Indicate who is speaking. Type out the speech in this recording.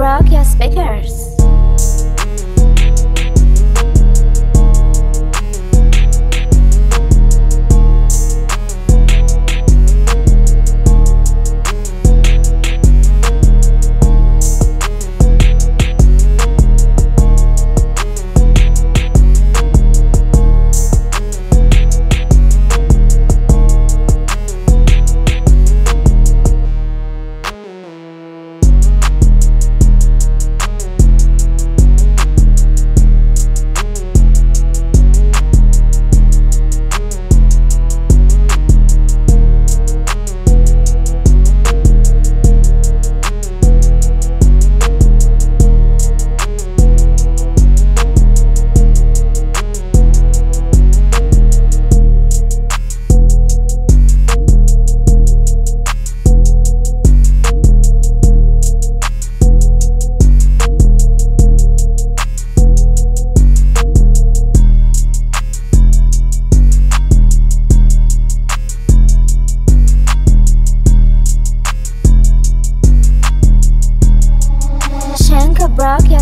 Speaker 1: broke your speakers. broke